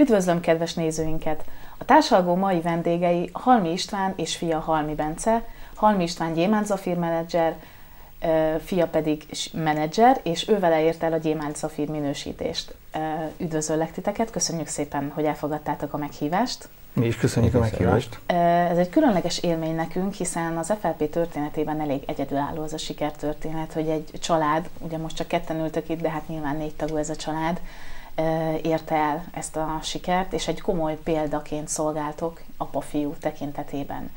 Üdvözlöm kedves nézőinket! A társalgó mai vendégei Halmi István és fia Halmi Bence, Halmi István Gyémánt Zafír menedzser, fia pedig menedzser, és ő vele ért el a Gyémánt Zafír minősítést. Üdvözöllek titeket, köszönjük szépen, hogy elfogadtátok a meghívást. Mi is köszönjük a meghívást. Ez egy különleges élmény nekünk, hiszen az FLP történetében elég egyedülálló az a sikertörténet, hogy egy család, ugye most csak ketten ültök itt, de hát nyilván négy tagú ez a család, érte el ezt a sikert, és egy komoly példaként szolgáltok apa-fiú tekintetében.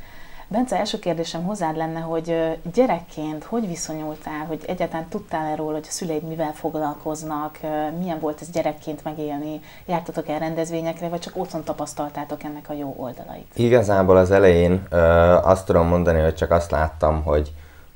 Bence, első kérdésem hozzád lenne, hogy gyerekként hogy viszonyultál, hogy egyáltalán tudtál erről, hogy a szüleid mivel foglalkoznak, milyen volt ez gyerekként megélni, jártatok el rendezvényekre, vagy csak otthon tapasztaltátok ennek a jó oldalait? Igazából az elején azt tudom mondani, hogy csak azt láttam, hogy,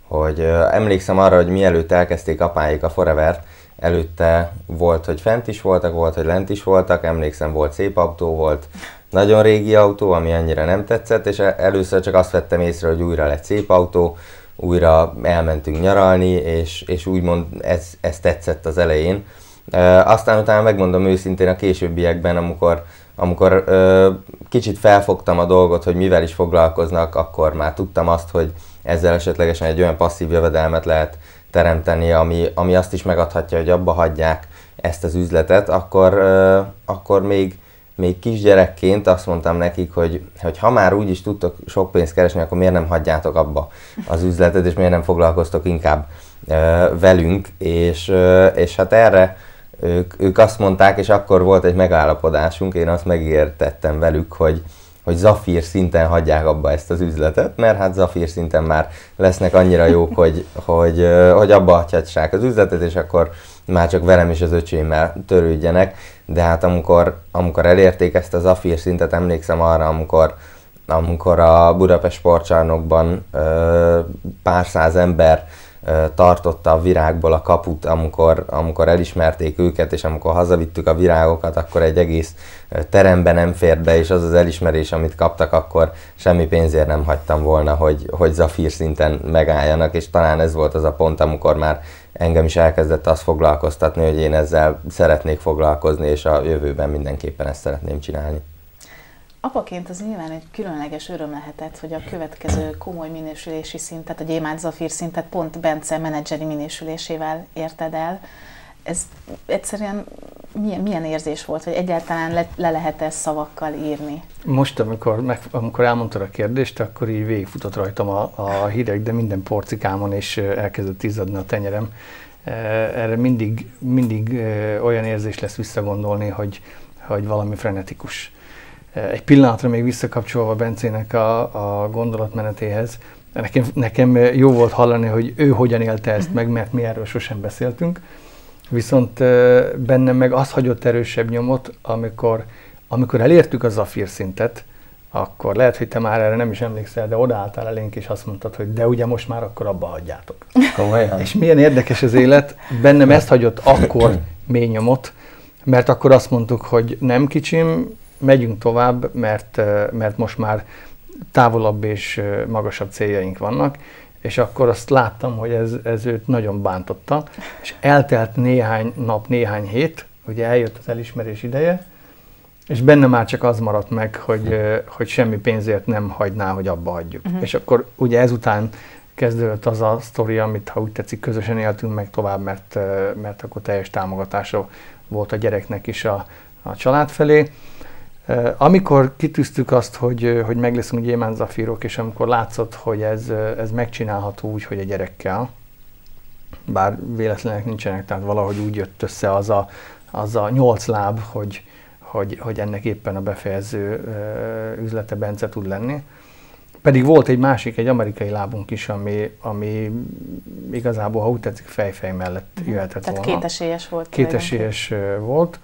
hogy emlékszem arra, hogy mielőtt elkezdték apáik a Forever-t, előtte volt, hogy fent is voltak, volt, hogy lent is voltak, emlékszem, volt szép autó, volt nagyon régi autó, ami annyira nem tetszett, és először csak azt vettem észre, hogy újra lett szép autó, újra elmentünk nyaralni, és, és úgymond ez, ez tetszett az elején. E, aztán utána megmondom őszintén a későbbiekben, amikor, amikor e, kicsit felfogtam a dolgot, hogy mivel is foglalkoznak, akkor már tudtam azt, hogy ezzel esetlegesen egy olyan passzív jövedelmet lehet teremteni, ami, ami azt is megadhatja, hogy abba hagyják ezt az üzletet, akkor, akkor még, még kisgyerekként azt mondtam nekik, hogy, hogy ha már úgy is tudtok sok pénzt keresni, akkor miért nem hagyjátok abba az üzletet, és miért nem foglalkoztok inkább velünk, és, és hát erre ők, ők azt mondták, és akkor volt egy megállapodásunk, én azt megértettem velük, hogy, hogy zafír szinten hagyják abba ezt az üzletet, mert hát zafír szinten már lesznek annyira jók, hogy, hogy, hogy abba hagyhatsák az üzletet, és akkor már csak velem és az öcsémmel törődjenek, de hát amikor, amikor elérték ezt az Zafír szintet, emlékszem arra, amikor, amikor a Budapest sportcsarnokban pár száz ember tartotta a virágból a kaput, amikor, amikor elismerték őket, és amikor hazavittük a virágokat, akkor egy egész teremben nem fért be, és az az elismerés, amit kaptak, akkor semmi pénzért nem hagytam volna, hogy, hogy zafír szinten megálljanak, és talán ez volt az a pont, amikor már engem is elkezdett azt foglalkoztatni, hogy én ezzel szeretnék foglalkozni, és a jövőben mindenképpen ezt szeretném csinálni. Apaként az nyilván egy különleges öröm lehetett, hogy a következő komoly minősülési szintet, a Gyémánt Zafír szintet pont Bence menedzseri minősülésével érted el. Ez egyszerűen milyen, milyen érzés volt, hogy egyáltalán le, le lehet ezt szavakkal írni? Most, amikor, meg, amikor elmondtad a kérdést, akkor így végigfutott rajtam a, a hideg, de minden porcikámon, és elkezdett izzadni a tenyerem. Erre mindig, mindig olyan érzés lesz visszagondolni, hogy, hogy valami frenetikus egy pillanatra még visszakapcsolva Bencének a, a gondolatmenetéhez, nekem, nekem jó volt hallani, hogy ő hogyan élte ezt meg, mert mi erről sosem beszéltünk. Viszont bennem meg az hagyott erősebb nyomot, amikor, amikor elértük a zafír szintet, akkor lehet, hogy te már erre nem is emlékszel, de odaálltál elénk, és azt mondtad, hogy de ugye most már akkor abba hagyjátok. Komolyan. És milyen érdekes az élet, bennem ezt hagyott akkor mély nyomot, mert akkor azt mondtuk, hogy nem kicsim, megyünk tovább, mert, mert most már távolabb és magasabb céljaink vannak, és akkor azt láttam, hogy ez, ez őt nagyon bántotta, és eltelt néhány nap, néhány hét, ugye eljött az elismerés ideje, és benne már csak az maradt meg, hogy, hogy semmi pénzért nem hagyná, hogy abba hagyjuk. Uh-huh. És akkor ugye ezután kezdődött az a sztori, amit ha úgy tetszik, közösen éltünk meg tovább, mert, mert akkor teljes támogatása volt a gyereknek is a, a család felé. Amikor kitűztük azt, hogy, hogy meg leszünk gyémán zafírok, és amikor látszott, hogy ez, ez megcsinálható úgy, hogy a gyerekkel, bár véletlenek nincsenek, tehát valahogy úgy jött össze az a, az a nyolc láb, hogy, hogy, hogy ennek éppen a befejező üzlete Bence tud lenni. Pedig volt egy másik, egy amerikai lábunk is, ami, ami igazából, ha úgy tetszik, fejfej mellett mhm. jöhetett Tehát volna. kétesélyes volt. Kétesélyes volt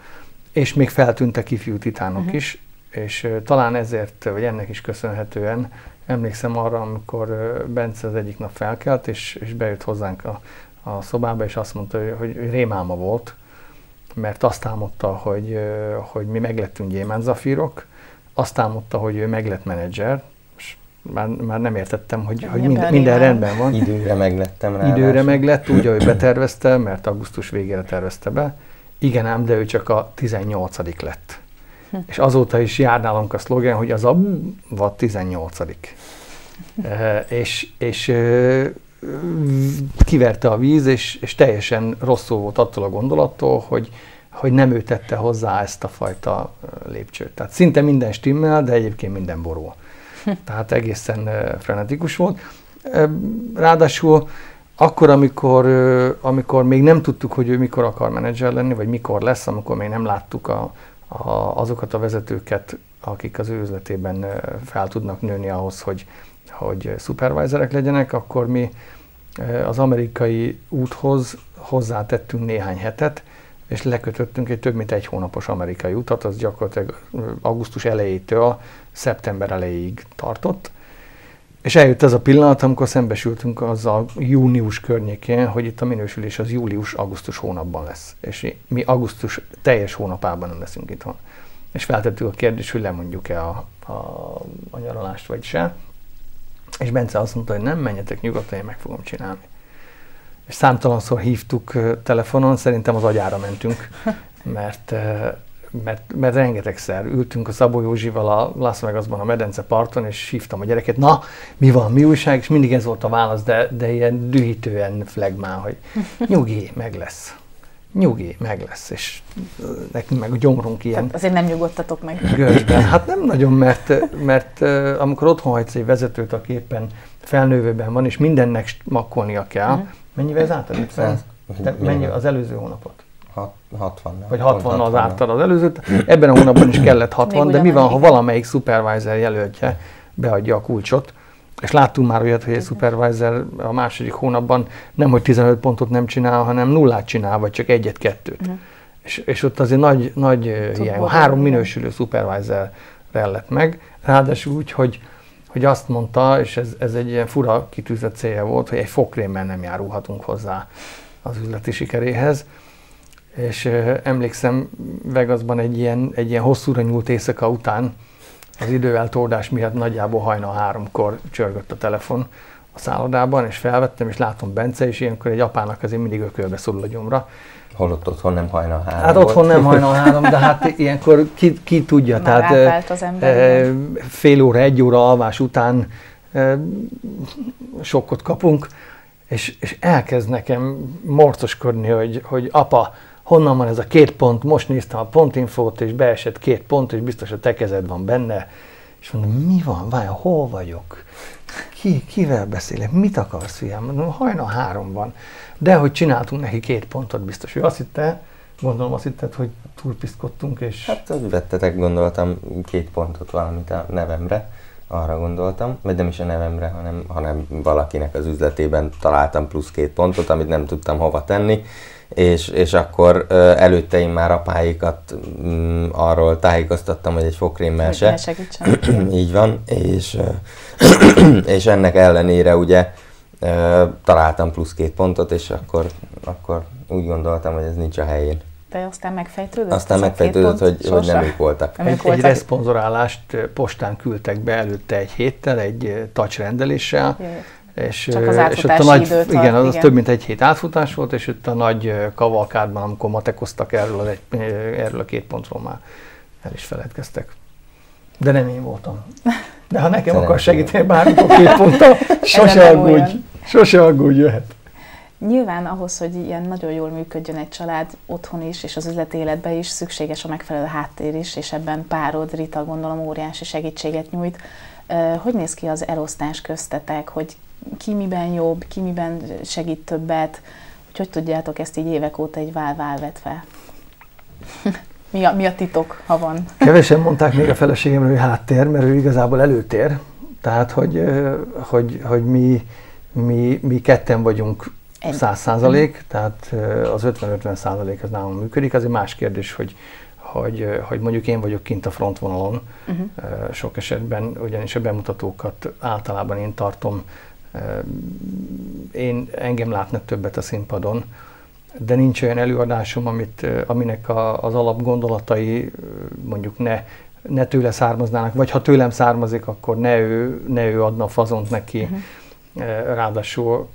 és még feltűntek ifjú titánok uh-huh. is, és talán ezért, vagy ennek is köszönhetően emlékszem arra, amikor Bence az egyik nap felkelt, és, és bejött hozzánk a, a szobába, és azt mondta, hogy, hogy rémáma volt, mert azt álmodta, hogy, hogy mi meglettünk gyémánt zafírok, azt álmodta, hogy ő meglett menedzser, és már, már nem értettem, hogy, hogy minden, minden rendben van. Időre meglettem rá. Időre meglett, úgy, ahogy betervezte, mert augusztus végére tervezte be, igen ám, de ő csak a 18 lett. Hm. És azóta is jár nálunk a szlogen, hogy az a vad 18 és, és kiverte a víz, és, és teljesen rosszul volt attól a gondolattól, hogy, hogy nem ő tette hozzá ezt a fajta lépcsőt. Tehát szinte minden stimmel, de egyébként minden borul. Tehát egészen frenetikus volt. Ráadásul akkor, amikor, amikor még nem tudtuk, hogy ő mikor akar menedzser lenni, vagy mikor lesz, amikor még nem láttuk a, a, azokat a vezetőket, akik az ő üzletében fel tudnak nőni ahhoz, hogy, hogy supervisorek legyenek, akkor mi az amerikai úthoz hozzátettünk néhány hetet, és lekötöttünk egy több mint egy hónapos amerikai utat, az gyakorlatilag augusztus elejétől szeptember elejéig tartott. És eljött ez a pillanat, amikor szembesültünk azzal június környékén, hogy itt a minősülés az július-augusztus hónapban lesz. És mi augusztus teljes hónapában nem leszünk itthon. És feltettük a kérdést, hogy lemondjuk-e a, a, a nyaralást, vagy se. És Bence azt mondta, hogy nem menjetek nyugodtan, én meg fogom csinálni. És számtalanszor hívtuk telefonon, szerintem az agyára mentünk, mert, mert, mert rengetegszer ültünk a Szabó Józsival a Las Vegasban a medence parton, és hívtam a gyereket, na, mi van, mi újság, és mindig ez volt a válasz, de, de ilyen dühítően flegmán, hogy nyugi, meg lesz nyugi, meg lesz, és nekünk meg a gyomrunk ilyen. Tehát azért nem nyugodtatok meg. Görcsben. Hát nem nagyon, mert, mert amikor otthon hagysz egy vezetőt, aki éppen felnővőben van, és mindennek makkolnia kell, uh-huh. mennyivel ez átadott fel? Mennyi az előző hónapot? 60. Vagy 60 az átad az előzőt. Ebben a hónapban is kellett 60, de mi van, ha valamelyik supervisor jelöltje beadja a kulcsot, és láttunk már olyat, hogy egy supervisor a második hónapban nem, hogy 15 pontot nem csinál, hanem nullát csinál, vagy csak egyet-kettőt. Uh-huh. És, és ott azért nagy, nagy ilyen, három minősülő supervisor lett meg, ráadásul úgy, hogy, hogy azt mondta, és ez, ez egy ilyen fura kitűzött célja volt, hogy egy fokrémmel nem járulhatunk hozzá az üzleti sikeréhez. És emlékszem, Vegasban egy ilyen, egy ilyen hosszúra nyúlt éjszaka után, az időeltódás miatt nagyjából hajnal háromkor csörgött a telefon a szállodában, és felvettem, és látom Bence, és ilyenkor egy apának azért mindig ökölbe szorul a gyomra. Holott otthon nem hajnal három Hát otthon nem hajnal három, de hát ilyenkor ki, ki tudja, Már tehát az ember, e, fél óra, egy óra alvás után e, sokkot kapunk, és, és elkezd nekem morcoskodni, hogy, hogy apa, honnan van ez a két pont, most néztem a pontinfót, és beesett két pont, és biztos a te kezed van benne, és mondom, mi van, várj, hol vagyok? Ki, kivel beszélek? Mit akarsz, fiam? Mondom, hajna három van. De hogy csináltunk neki két pontot, biztos. Ő azt hitte, gondolom azt hitted, hogy túlpiszkodtunk, és... Hát az vettetek, gondoltam két pontot valamit a nevemre, arra gondoltam, vagy nem is a nevemre, hanem, hanem valakinek az üzletében találtam plusz két pontot, amit nem tudtam hova tenni, és, és akkor előtte én már apáikat mm, arról tájékoztattam, hogy egy fokrémmel se. Így van, és, és ennek ellenére ugye találtam plusz két pontot, és akkor, akkor úgy gondoltam, hogy ez nincs a helyén. De aztán megfejtődött? Aztán megfejtődött, hogy, hogy nem ők voltak. Nem egy, egy reszponzorálást postán küldtek be előtte egy héttel, egy touch rendeléssel, Jaj és, Csak az és ott a nagy, időt igen, az, az több mint egy hét átfutás volt, és ott a nagy kavalkádban, amikor matekoztak erről, az egy, erről a két pontról már el is feledkeztek. De nem én voltam. De ha nekem akar segíteni bármikor két ponttal, sose aggódj, sose aggódj, jöhet. Nyilván ahhoz, hogy ilyen nagyon jól működjön egy család otthon is, és az üzleti életben is, szükséges a megfelelő háttér is, és ebben párod, Rita gondolom óriási segítséget nyújt. Hogy néz ki az elosztás köztetek, hogy ki miben jobb, ki miben segít többet, hogy hogy tudjátok ezt így évek óta egy vál-vál vetve? mi, a, mi a titok, ha van? Kevesen mondták még a feleségemről, hogy háttér, mert ő igazából előtér. Tehát, hogy, hogy, hogy mi, mi, mi ketten vagyunk száz százalék, tehát az 50-50 százalék az nálam működik. Az egy más kérdés, hogy, hogy, hogy mondjuk én vagyok kint a frontvonalon uh-huh. sok esetben, ugyanis a bemutatókat általában én tartom én engem látnak többet a színpadon, de nincs olyan előadásom, amit, aminek a, az alapgondolatai mondjuk ne, ne tőle származnának, vagy ha tőlem származik, akkor ne ő, ne ő adna fazont neki. Uh-huh. Ráadásul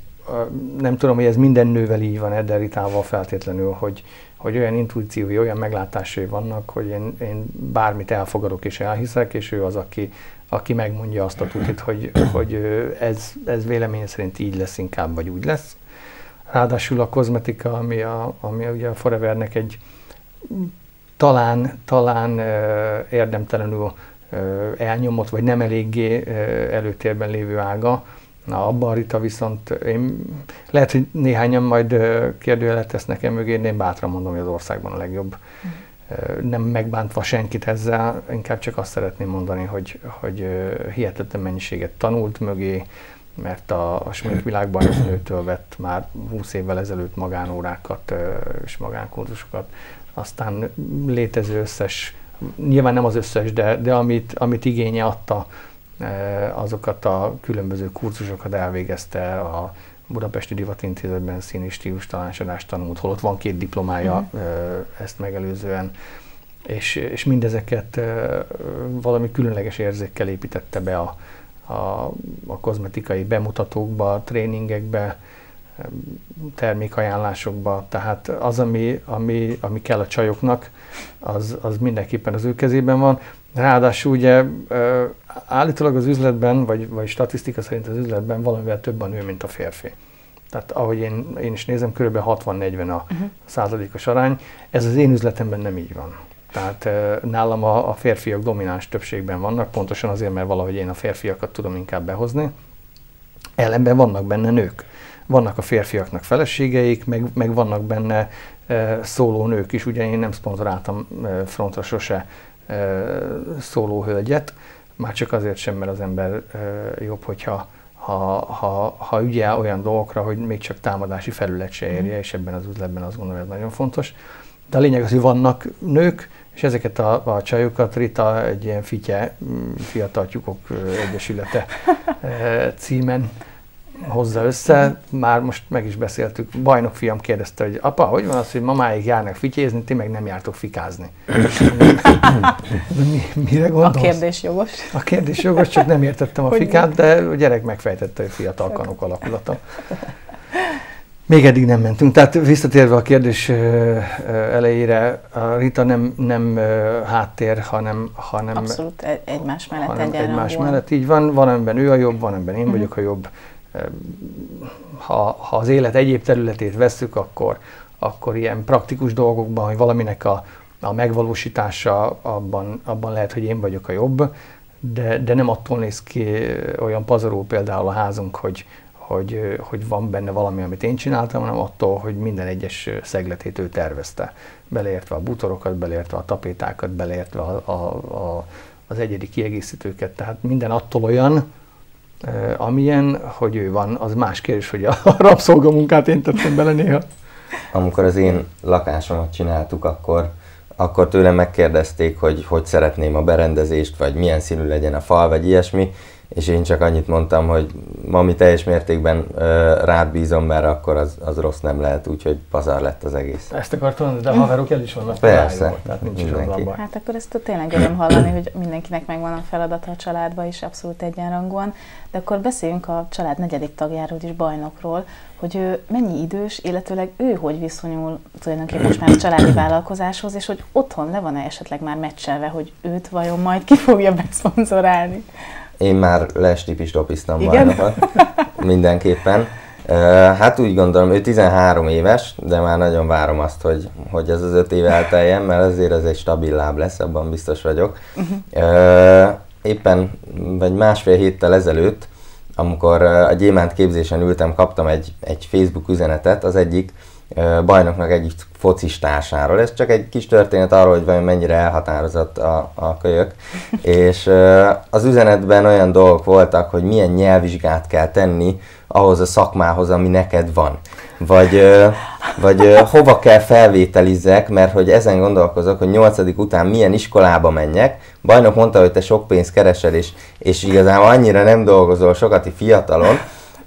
nem tudom, hogy ez minden nővel így van, de Ritával feltétlenül, hogy, hogy olyan intuíciói, olyan meglátásai vannak, hogy én, én bármit elfogadok és elhiszek, és ő az, aki, aki megmondja azt a tutit, hogy, hogy ez, ez vélemény szerint így lesz inkább, vagy úgy lesz. Ráadásul a kozmetika, ami, a, ami ugye a Forevernek egy talán, talán érdemtelenül elnyomott, vagy nem eléggé előtérben lévő ága. Na, abban Rita viszont én, lehet, hogy néhányan majd kérdőjelet tesznek nekem mögé, én bátran mondom, hogy az országban a legjobb. Nem megbántva senkit ezzel, inkább csak azt szeretném mondani, hogy, hogy hihetetlen mennyiséget tanult mögé, mert a, a smink világban az nőtől vett már 20 évvel ezelőtt magánórákat és magánkurzusokat, aztán létező összes, nyilván nem az összes, de, de amit, amit igénye adta, azokat a különböző kurzusokat elvégezte a Budapesti Divatintézetben színi stílus tanácsadást tanult, holott van két diplomája mm. ezt megelőzően, és, és mindezeket valami különleges érzékkel építette be a, a, a kozmetikai bemutatókba, tréningekbe, termékajánlásokba, tehát az, ami, ami, ami kell a csajoknak, az, az mindenképpen az ő kezében van. Ráadásul ugye állítólag az üzletben, vagy, vagy statisztika szerint az üzletben valamivel több a nő, mint a férfi. Tehát ahogy én, én is nézem, kb. 60-40 a uh-huh. százalékos arány. Ez az én üzletemben nem így van. Tehát nálam a, a férfiak domináns többségben vannak, pontosan azért, mert valahogy én a férfiakat tudom inkább behozni. Ellenben vannak benne nők. Vannak a férfiaknak feleségeik, meg, meg vannak benne e, szóló nők is. Ugye én nem szponzoráltam e, frontra sose e, szóló hölgyet, már csak azért sem, mert az ember jobb, hogyha ha, ha, ha ügyel olyan dolgokra, hogy még csak támadási felület se érje, mm. és ebben az üzletben azt gondolom, ez nagyon fontos. De a lényeg az, hogy vannak nők, és ezeket a, a csajokat Rita egy ilyen fitye, mm, fiatal tyúkok egyesülete címen hozza össze. Már most meg is beszéltük. Bajnok fiam kérdezte, hogy apa, hogy van az, hogy mamáig járnak fityézni, ti meg nem jártok fikázni. Mi, mire gondolsz? A kérdés jogos. A kérdés jogos, csak nem értettem a fikát, de a gyerek megfejtette, hogy fiatal kanok alakulata. Még eddig nem mentünk. Tehát visszatérve a kérdés elejére, a Rita nem, nem háttér, hanem, hanem Abszolút e- egymás mellett hanem egymás mellett. Így van, van amiben ő a jobb, van amiben én uh-huh. vagyok a jobb. Ha, ha az élet egyéb területét vesszük, akkor, akkor ilyen praktikus dolgokban, hogy valaminek a, a megvalósítása, abban, abban lehet, hogy én vagyok a jobb, de, de nem attól néz ki olyan pazaró például a házunk, hogy, hogy, hogy van benne valami, amit én csináltam, hanem attól, hogy minden egyes szegletét ő tervezte. Beleértve a butorokat, beleértve a tapétákat, beleértve a, a, a, az egyedi kiegészítőket. Tehát minden attól olyan, amilyen, hogy ő van, az más kérdés, hogy a rabszolgamunkát én tettem bele néha. Amikor az én lakásomat csináltuk, akkor, akkor tőlem megkérdezték, hogy hogy szeretném a berendezést, vagy milyen színű legyen a fal, vagy ilyesmi, és én csak annyit mondtam, hogy mami teljes mértékben uh, rád bízom, mert akkor az, az rossz nem lehet, úgyhogy pazar lett az egész. Ezt akartam, de a haverok el is vannak Persze, rájól, tehát nincs mindenki. Hát akkor ezt tényleg öröm hallani, hogy mindenkinek megvan a feladata a családba is abszolút egyenrangúan. De akkor beszéljünk a család negyedik tagjáról is, bajnokról, hogy ő mennyi idős, illetőleg ő hogy viszonyul tulajdonképpen most már a családi vállalkozáshoz, és hogy otthon le van-e esetleg már meccselve, hogy őt vajon majd ki fogja beszponzorálni? Én már lestipis dopiztam bajnokot, mindenképpen. Hát úgy gondolom, ő 13 éves, de már nagyon várom azt, hogy, hogy ez az öt év elteljen, mert azért ez egy stabil láb lesz, abban biztos vagyok. Uh-huh. Éppen vagy másfél héttel ezelőtt, amikor a gyémánt képzésen ültem, kaptam egy, egy Facebook üzenetet, az egyik bajnoknak egyik focistársáról. Ez csak egy kis történet arról, hogy vajon mennyire elhatározott a, a kölyök. És az üzenetben olyan dolgok voltak, hogy milyen nyelvvizsgát kell tenni ahhoz a szakmához, ami neked van. Vagy, vagy hova kell felvételizzek, mert hogy ezen gondolkozok, hogy nyolcadik után milyen iskolába menjek. Bajnok mondta, hogy te sok pénzt keresel, és, és igazából annyira nem dolgozol sokati fiatalon,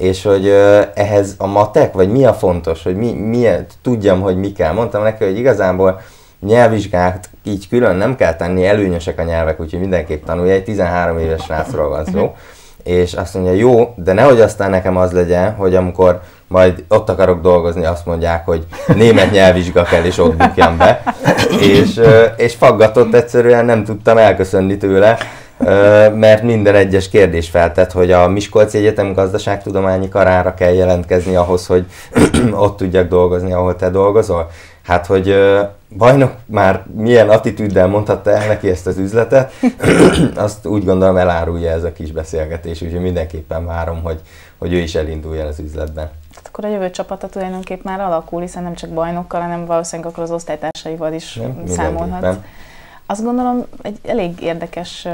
és hogy ehhez a matek, vagy mi a fontos, hogy mi, mi, tudjam, hogy mi kell. Mondtam neki, hogy igazából nyelvvizsgát így külön nem kell tenni, előnyösek a nyelvek, úgyhogy mindenképp tanulja, egy 13 éves srácról van szó. és azt mondja, jó, de nehogy aztán nekem az legyen, hogy amikor majd ott akarok dolgozni, azt mondják, hogy német nyelvvizsga kell, és ott bukjam be. És, és faggatott egyszerűen, nem tudtam elköszönni tőle, mert minden egyes kérdés feltett, hogy a Miskolci Egyetem gazdaságtudományi karára kell jelentkezni ahhoz, hogy ott tudjak dolgozni, ahol te dolgozol. Hát, hogy bajnok már milyen attitűddel mondhatta el neki ezt az üzletet, azt úgy gondolom elárulja ez a kis beszélgetés, úgyhogy mindenképpen várom, hogy, hogy ő is elinduljon az üzletben. Tehát akkor a jövő csapata tulajdonképpen már alakul, hiszen nem csak bajnokkal, hanem valószínűleg akkor az osztálytársaival is nem, számolhat. Azt gondolom, egy elég érdekes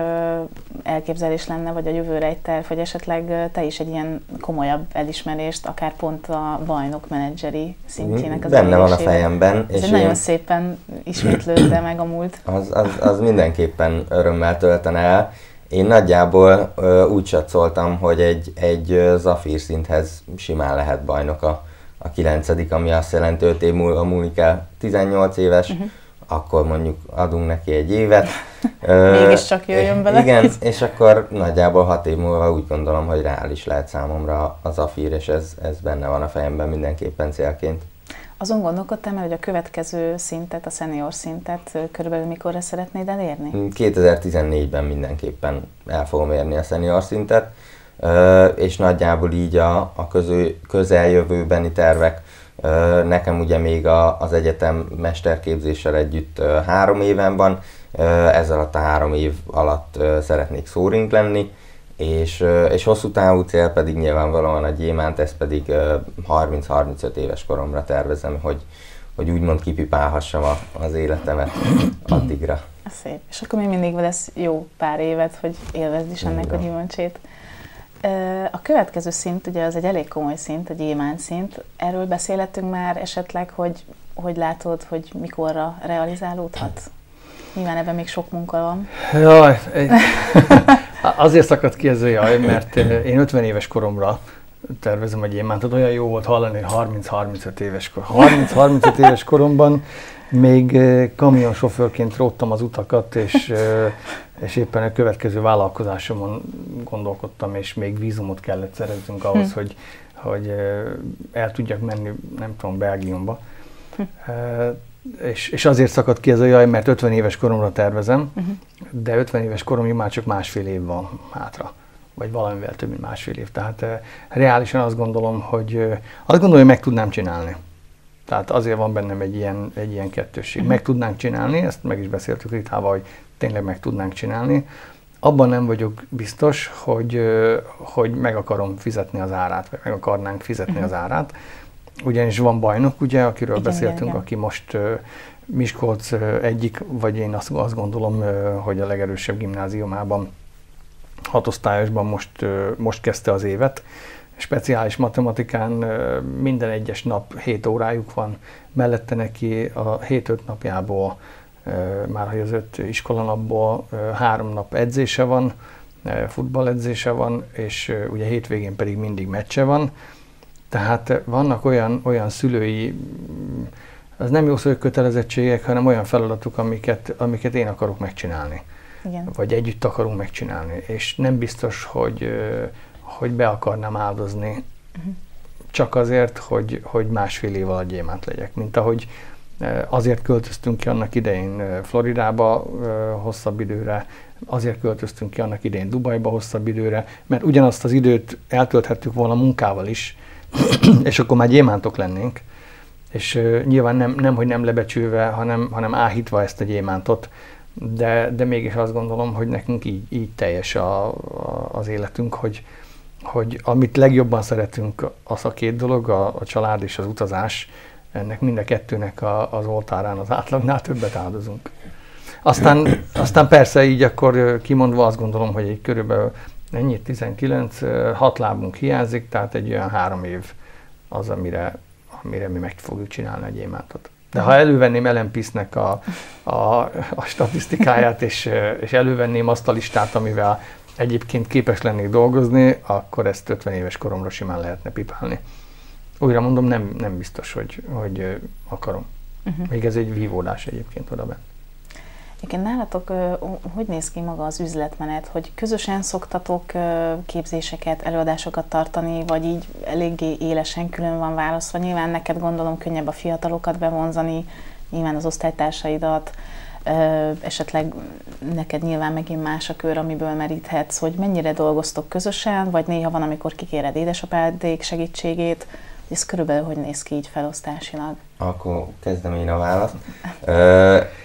elképzelés lenne, vagy a jövőre egy terv, hogy esetleg te is egy ilyen komolyabb elismerést, akár pont a bajnok menedzseri szintjének az Benne van a fejemben. Ez és nagyon szépen ismétlődte meg a múlt. Az, az, az mindenképpen örömmel töltene el. Én nagyjából úgy csatszoltam, hogy egy, egy Zafír szinthez simán lehet bajnok a, a kilencedik, ami azt jelenti, hogy év múlva múlik el 18 éves, uh-huh akkor mondjuk adunk neki egy évet. Mégiscsak jöjjön bele. Igen, és akkor nagyjából hat év múlva úgy gondolom, hogy reális lehet számomra az afír, és ez, ez benne van a fejemben mindenképpen célként. Azon gondolkodtál már, hogy a következő szintet, a senior szintet körülbelül mikorra szeretnéd elérni? 2014-ben mm, mindenképpen el fogom érni a senior szintet, és nagyjából így a, a közö, közeljövőbeni tervek Nekem ugye még a, az egyetem mesterképzéssel együtt három éven van, ez alatt a három év alatt szeretnék szórink lenni, és, és hosszú távú cél pedig nyilvánvalóan a gyémánt, ez pedig 30-35 éves koromra tervezem, hogy, hogy úgymond kipipálhassam a, az életemet addigra. Szép. És akkor még mindig lesz jó pár évet, hogy élvezd is ennek a gyümölcsét. A következő szint, ugye az egy elég komoly szint, a gyémán szint. Erről beszélhetünk már esetleg, hogy hogy látod, hogy mikorra realizálódhat? Nyilván ebben még sok munka van. Jaj, egy, azért szakadt ki ez a jaj, mert én 50 éves koromra tervezem a gyémántot. Olyan jó volt hallani, hogy 30-35 éves kor. 30-35 éves koromban még kamionsofőrként róttam az utakat, és és éppen a következő vállalkozásomon gondolkodtam, és még vízumot kellett szereznünk ahhoz, hm. hogy, hogy el tudjak menni, nem tudom, Belgiumba. Hm. És, és azért szakadt ki ez a jaj, mert 50 éves koromra tervezem, uh-huh. de 50 éves koromig már csak másfél év van hátra vagy valamivel több, mint másfél év. Tehát e, reálisan azt gondolom, hogy e, azt gondolom, hogy meg tudnám csinálni. Tehát azért van bennem egy ilyen, egy ilyen kettősség. Uh-huh. Meg tudnánk csinálni, ezt meg is beszéltük Ritával, hogy tényleg meg tudnánk csinálni. Abban nem vagyok biztos, hogy, hogy meg akarom fizetni az árát, vagy meg akarnánk fizetni uh-huh. az árát. Ugyanis van bajnok, ugye, akiről igen, beszéltünk, igen, aki most Miskolc egyik, vagy én azt, azt gondolom, hogy a legerősebb gimnáziumában, hatosztályosban most, most kezdte az évet. Speciális matematikán minden egyes nap 7 órájuk van, mellette neki a 7-5 napjából már hogy az öt iskolanapból három nap edzése van, futballedzése van, és ugye hétvégén pedig mindig meccse van. Tehát vannak olyan, olyan szülői, mm, az nem jó szó, hogy kötelezettségek, hanem olyan feladatok, amiket, amiket én akarok megcsinálni. Igen. Vagy együtt akarunk megcsinálni. És nem biztos, hogy, hogy be akarnám áldozni uh-huh. csak azért, hogy, hogy másfél év alatt gyémánt legyek. Mint ahogy Azért költöztünk ki annak idején Floridába hosszabb időre, azért költöztünk ki annak idején Dubajba hosszabb időre, mert ugyanazt az időt eltölthettük volna munkával is, és akkor már gyémántok lennénk. És nyilván nem, nem, hogy nem lebecsülve, hanem, hanem áhítva ezt a gyémántot, de, de mégis azt gondolom, hogy nekünk így, így teljes a, a, az életünk, hogy, hogy amit legjobban szeretünk, az a két dolog, a, a család és az utazás, ennek mind a kettőnek a, az oltárán az átlagnál többet áldozunk. Aztán, aztán persze így akkor kimondva azt gondolom, hogy egy körülbelül ennyi, 19, hat lábunk hiányzik, tehát egy olyan három év az, amire, amire mi meg fogjuk csinálni a gyémántot. De ha elővenném Ellen Pisznek a, a, a statisztikáját, és, és elővenném azt a listát, amivel egyébként képes lennék dolgozni, akkor ezt 50 éves koromra simán lehetne pipálni. Újra mondom, nem, nem biztos, hogy, hogy akarom. Uh-huh. Még ez egy vívódás egyébként oda bent. Igen, nálatok hogy néz ki maga az üzletmenet? Hogy közösen szoktatok képzéseket, előadásokat tartani, vagy így eléggé élesen külön van választva? Nyilván neked gondolom könnyebb a fiatalokat bevonzani, nyilván az osztálytársaidat, esetleg neked nyilván megint más a kör, amiből meríthetsz, hogy mennyire dolgoztok közösen, vagy néha van, amikor kikéred édesapádék segítségét, ez körülbelül hogy néz ki így felosztásilag? Akkor kezdem én a választ.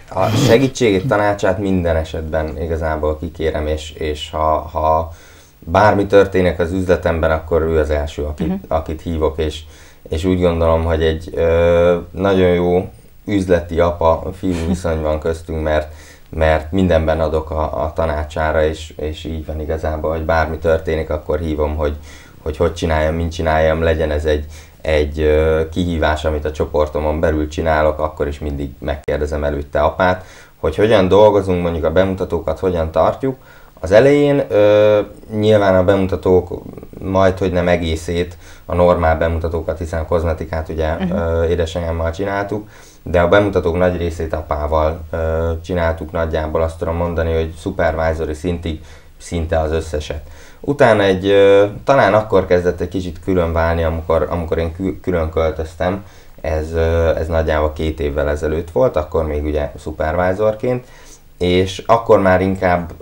A segítségét, tanácsát minden esetben igazából kikérem, és, és ha, ha bármi történik az üzletemben, akkor ő az első, akit, uh-huh. akit hívok, és, és úgy gondolom, hogy egy ö, nagyon jó üzleti apa-fiú viszony van köztünk, mert, mert mindenben adok a, a tanácsára, és, és így van igazából, hogy bármi történik, akkor hívom, hogy hogy, hogy csináljam, mint csináljam, legyen ez egy, egy kihívás, amit a csoportomon belül csinálok, akkor is mindig megkérdezem előtte apát, hogy hogyan dolgozunk, mondjuk a bemutatókat hogyan tartjuk. Az elején ö, nyilván a bemutatók majd, hogy nem egészét, a normál bemutatókat, hiszen a kozmetikát ugye uh-huh. édesanyámmal csináltuk, de a bemutatók nagy részét apával ö, csináltuk nagyjából, azt tudom mondani, hogy supervisory szintig szinte az összeset. Utána egy, talán akkor kezdett egy kicsit külön válni, amikor, amikor én külön költöztem, ez, ez nagyjából két évvel ezelőtt volt, akkor még ugye supervisorként, és akkor már inkább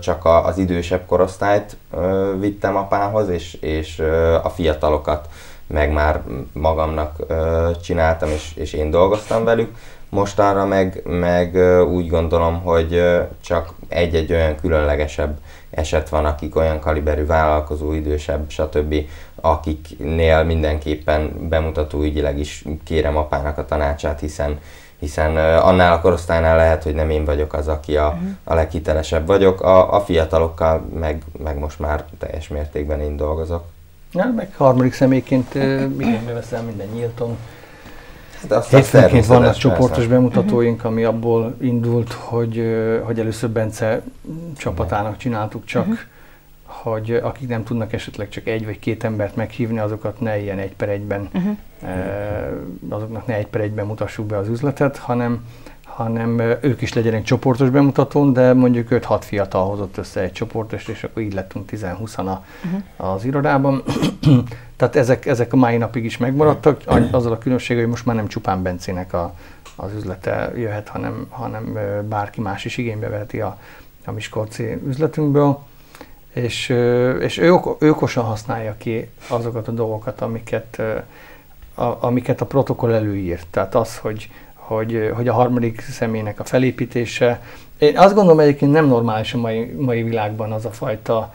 csak a, az idősebb korosztályt ö, vittem apához, és, és a fiatalokat meg már magamnak ö, csináltam, és, és én dolgoztam velük. Mostanra meg, meg úgy gondolom, hogy csak egy-egy olyan különlegesebb eset van, akik olyan kaliberű vállalkozó, idősebb, stb., akiknél mindenképpen bemutató ügyileg is kérem apának a tanácsát, hiszen hiszen annál a korosztálynál lehet, hogy nem én vagyok az, aki a, uh-huh. a leghitelesebb vagyok, a, a fiatalokkal meg, meg most már teljes mértékben én dolgozok. Ja, meg harmadik személyként igénybe veszel minden nyílton, Hát Hétfőnként vannak csoportos bemutatóink, ami abból indult, hogy, hogy először Bence csapatának csináltuk csak, uh-huh. hogy akik nem tudnak esetleg csak egy vagy két embert meghívni, azokat ne ilyen egy per egyben, uh-huh. azoknak ne egy per egyben mutassuk be az üzletet, hanem hanem ők is legyenek csoportos bemutatón, de mondjuk 5-6 fiatal hozott össze egy csoportos, és akkor így lettünk 10-20 uh-huh. az irodában. Tehát ezek, ezek a mai napig is megmaradtak, azzal a különbség, hogy most már nem csupán Bencének a, az üzlete jöhet, hanem, hanem bárki más is igénybe veheti a, a Miskolci üzletünkből. És, és ő, ő okosan használja ki azokat a dolgokat, amiket, a, amiket a protokoll előír. Tehát az, hogy, hogy, hogy a harmadik személynek a felépítése. Én azt gondolom egyébként nem normális a mai, mai világban az a fajta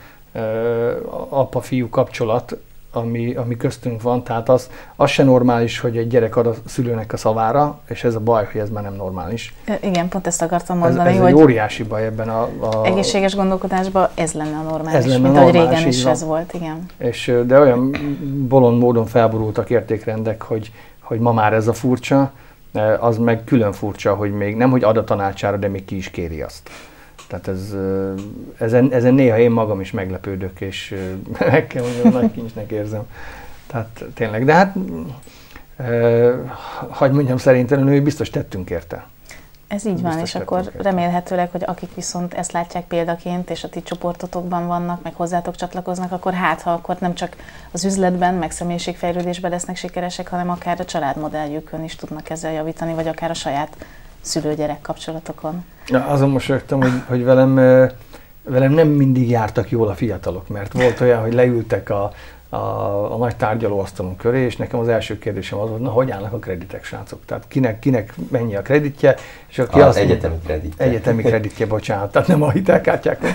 apa-fiú kapcsolat, ami, ami köztünk van, tehát az, az se normális, hogy egy gyerek ad a szülőnek a szavára, és ez a baj, hogy ez már nem normális. Igen, pont ezt akartam mondani, ez, ez hogy egy óriási baj ebben a, a... Egészséges gondolkodásban ez lenne a normális, ez lenne mint normális, ahogy régen is van. ez volt, igen. És, de olyan bolond módon felborultak értékrendek, hogy, hogy ma már ez a furcsa, az meg külön furcsa, hogy még nem, hogy ad a tanácsára, de még ki is kéri azt. Tehát ez, ezen, ezen néha én magam is meglepődök, és meg kell mondjam, nagy kincsnek érzem. Tehát tényleg, de hát, e, hagy mondjam szerintem, biztos tettünk érte. Ez így van, és akkor remélhetőleg, hogy akik viszont ezt látják példaként, és a ti csoportotokban vannak, meg hozzátok csatlakoznak, akkor hát, ha akkor nem csak az üzletben, meg személyiségfejlődésben lesznek sikeresek, hanem akár a családmodelljükön is tudnak ezzel javítani, vagy akár a saját szülő-gyerek kapcsolatokon. Na, azon mosolyogtam, hogy, hogy velem, velem nem mindig jártak jól a fiatalok, mert volt olyan, hogy leültek a, a, a nagy tárgyalóasztalon köré, és nekem az első kérdésem az volt, na hogy állnak a kreditek, srácok? Tehát kinek, kinek mennyi a kreditje? És aki az azt egyetemi kreditje. Egyetemi kreditje, bocsánat. Tehát nem a hitelkártyákon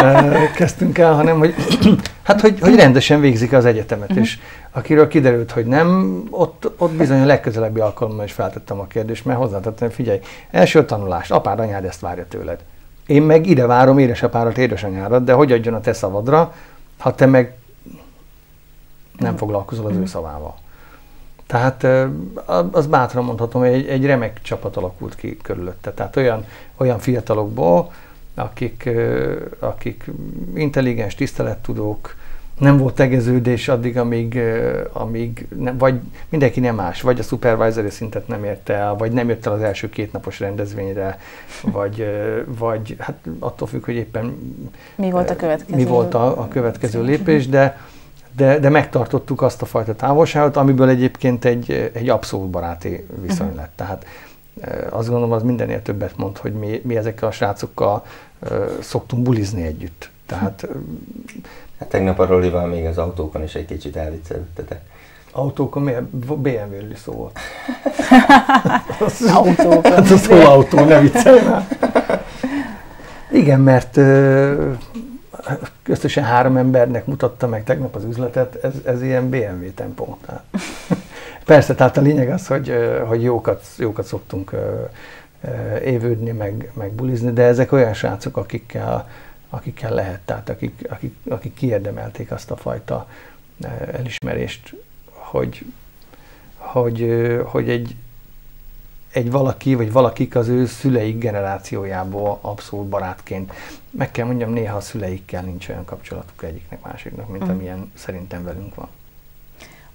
kezdtünk el, hanem hogy, hát, hogy, hogy rendesen végzik az egyetemet. Uh-huh. És akiről kiderült, hogy nem, ott, ott bizony a legközelebbi alkalommal is feltettem a kérdést, mert hozzátettem, figyelj, első tanulás, apád, anyád ezt várja tőled. Én meg ide várom édesapárat, édesanyárat, de hogy adjon a te szavadra, ha te meg nem foglalkozol az ő szavával. Tehát az bátran mondhatom, hogy egy, egy remek csapat alakult ki körülötte. Tehát olyan, olyan fiatalokból, akik, akik intelligens, tisztelettudók, nem volt tegeződés addig, amíg, amíg nem, vagy mindenki nem más, vagy a supervisory szintet nem érte el, vagy nem jött el az első két napos rendezvényre, vagy, vagy hát attól függ, hogy éppen mi volt a következő, mi volt a, a következő lépés, de, de, de megtartottuk azt a fajta távolságot, amiből egyébként egy, egy abszolút baráti viszony uh-huh. lett. Tehát azt gondolom, az mindennél többet mond, hogy mi, mi ezekkel a srácokkal szoktunk bulizni együtt. Tehát Hát tegnap a Rolival még az autókon is egy kicsit elviccelődtetek. Autókon miért? BMW-ről is szó volt. Autókon. Hát a szó autó, ne viccelj már. Igen, mert közösen három embernek mutatta meg tegnap az üzletet, ez, ez ilyen BMW tempó. Persze, tehát a lényeg az, hogy, hogy jókat, jókat szoktunk évődni, meg, meg bulizni, de ezek olyan srácok, akikkel akikkel lehet, tehát akik, akik, akik kiérdemelték azt a fajta elismerést, hogy, hogy, hogy egy, egy valaki, vagy valakik az ő szüleik generációjából abszolút barátként. Meg kell mondjam, néha a szüleikkel nincs olyan kapcsolatuk egyiknek másiknak, mint mm. amilyen szerintem velünk van.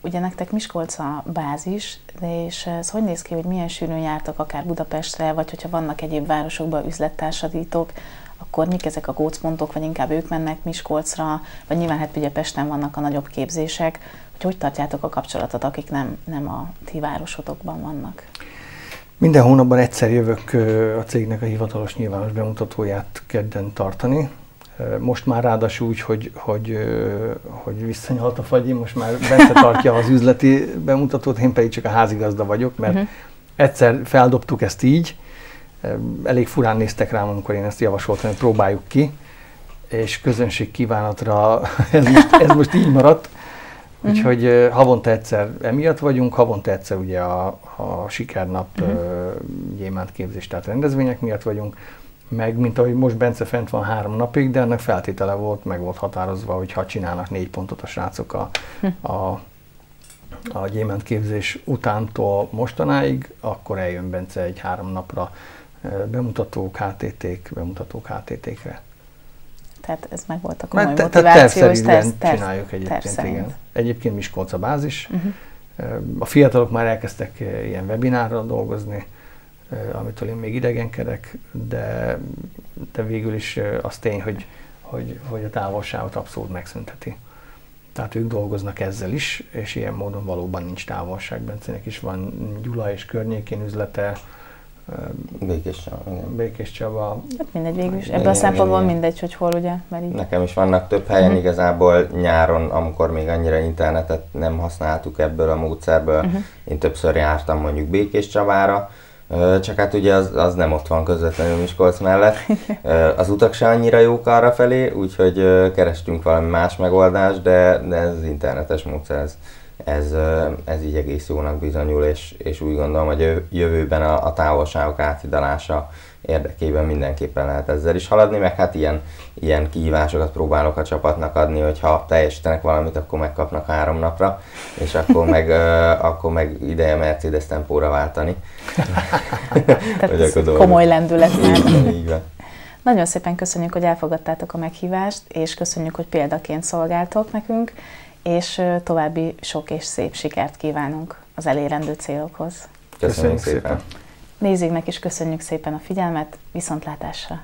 Ugye nektek Miskolc a bázis, de és ez hogy néz ki, hogy milyen sűrűn jártak akár Budapestre, vagy hogyha vannak egyéb városokban üzlettársadítók, akkor mik ezek a gócpontok, vagy inkább ők mennek Miskolcra, vagy nyilván hát ugye Pesten vannak a nagyobb képzések, hogy hogy tartjátok a kapcsolatot, akik nem, nem a ti városotokban vannak? Minden hónapban egyszer jövök a cégnek a hivatalos nyilvános bemutatóját kedden tartani. Most már ráadásul úgy, hogy, hogy, hogy visszanyalt a fagyi, most már Bence tartja az üzleti bemutatót, én pedig csak a házigazda vagyok, mert uh-huh. egyszer feldobtuk ezt így, elég furán néztek rám, amikor én ezt javasoltam, hogy próbáljuk ki, és közönség kívánatra ez most, ez most így maradt. Mhm. Úgyhogy uh-huh. havonta egyszer emiatt vagyunk, havonta egyszer ugye a, a sikernap uh-huh. uh, gyémánt képzés, tehát rendezvények miatt vagyunk, meg mint ahogy most Bence fent van három napig, de ennek feltétele volt, meg volt határozva, hogy ha csinálnak négy pontot a srácok a, uh-huh. a, a gyémánt képzés utántól mostanáig, akkor eljön Bence egy három napra bemutatók, HTT-k, bemutatók HTT-kre. Tehát ez meg volt a komoly Mert, motiváció, és terv, csináljuk egyébként, igen. Egyébként Miskolc a bázis. Uh-huh. A fiatalok már elkezdtek ilyen webinárral dolgozni, amitől én még idegenkedek, de, de végül is az tény, hogy, hogy, hogy a távolságot abszolút megszünteti. Tehát ők dolgoznak ezzel is, és ilyen módon valóban nincs távolság. Bencenek is van Gyula és környékén üzlete, Békés Csaba, igen. Békés Csaba. Hát mindegy végül is. Ebből a szempontból mindegy, hogy hol ugye. Mert így... Nekem is vannak több helyen uh-huh. igazából nyáron, amikor még annyira internetet nem használtuk ebből a módszerből. Uh-huh. Én többször jártam mondjuk Békés Csabára, csak hát ugye az, az nem ott van közvetlenül Miskolc mellett. Az utak se annyira jók arra felé, úgyhogy kerestünk valami más megoldást, de, de ez az internetes módszer, ez, ez, ez így egész jónak bizonyul, és, és úgy gondolom, hogy jövőben a, a távolságok áthidalása érdekében mindenképpen lehet ezzel is haladni, meg hát ilyen, ilyen kihívásokat próbálok a csapatnak adni, hogy ha teljesítenek valamit, akkor megkapnak három napra, és akkor meg, uh, akkor meg ideje Mercedes tempóra váltani. Tehát komoly lendület. Így van. Nagyon szépen köszönjük, hogy elfogadtátok a meghívást, és köszönjük, hogy példaként szolgáltok nekünk, és további sok és szép sikert kívánunk az elérendő célokhoz. Köszönjük szépen! Nézőknek is köszönjük szépen a figyelmet, viszontlátásra!